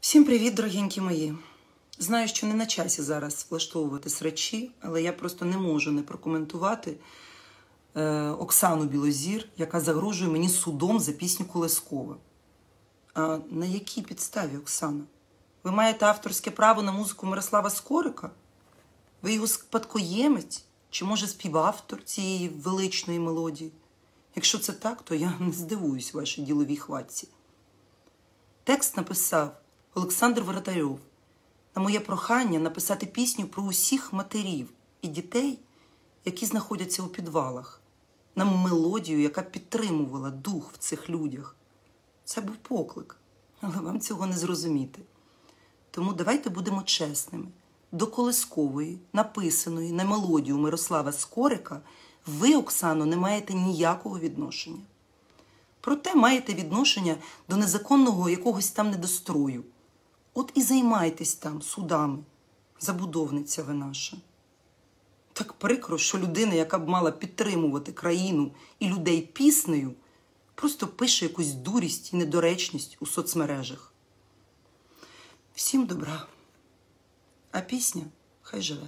Всім привіт, дорогенькі мої. Знаю, що не на часі зараз влаштовувати срачі, але я просто не можу не прокоментувати е, Оксану Білозір, яка загрожує мені судом за пісню Колескова. А на якій підставі, Оксана? Ви маєте авторське право на музику Мирослава Скорика? Ви його спадкоємець чи, може, співавтор цієї величної мелодії? Якщо це так, то я не здивуюсь вашій діловій хватці. Текст написав Олександр Воротарьов на моє прохання написати пісню про усіх матерів і дітей, які знаходяться у підвалах, на мелодію, яка підтримувала дух в цих людях. Це був поклик, але вам цього не зрозуміти. Тому давайте будемо чесними. До колискової, написаної на мелодію Мирослава Скорика, ви, Оксано, не маєте ніякого відношення. Проте маєте відношення до незаконного якогось там недострою. От і займайтесь там судами, забудовниця ви наша. Так прикро, що людина, яка б мала підтримувати країну і людей піснею, просто пише якусь дурість і недоречність у соцмережах. Всім добра, а пісня хай живе.